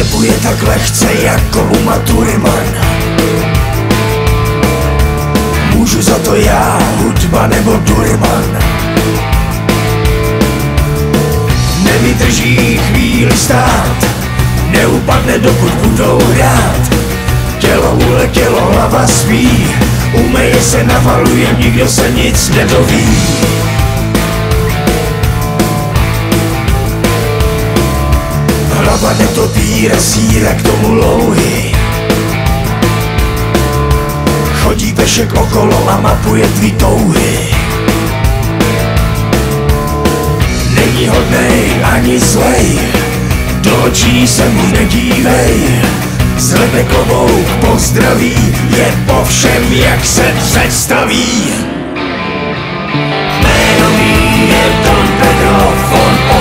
funguje tak lehce jako u matury man. Můžu za to já, hudba nebo Durman Nevydrží chvíli stát Neupadne dokud budou hrát. Tělo uletělo, hlava spí Umeje se, navaluje, nikdo se nic nedoví Hlava netopí, síra tomu louhy. Chodí pešek okolo a mapuje tvý touhy. Není hodnej ani zlej Do očí se mu nedívej. Zlebe klobouk pozdraví Je po všem jak se představí. Jméno je Don Pedro von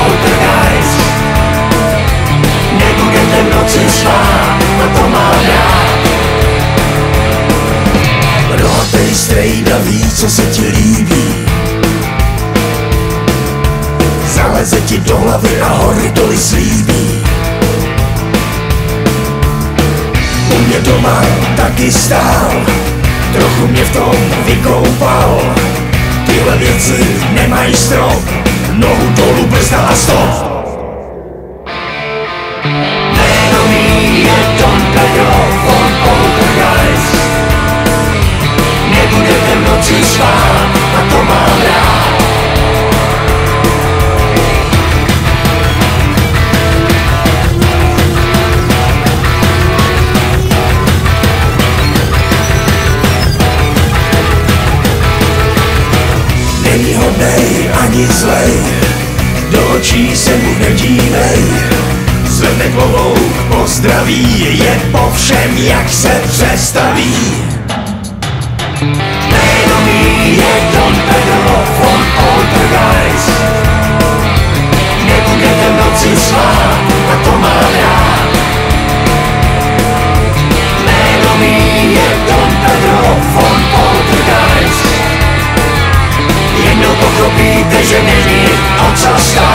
strejda ví, co se ti líbí. Zaleze ti do hlavy a hory doly slíbí. U mě doma taky stál Trochu mě v tom vykoupal. Tyhle věci nemají strop Nohu dolů brzda a stop Hodnej ani zlej. Do očí se mu nedívej. Zvedne klobouk, pozdraví Je po všem, jak se přestaví. Jméno touch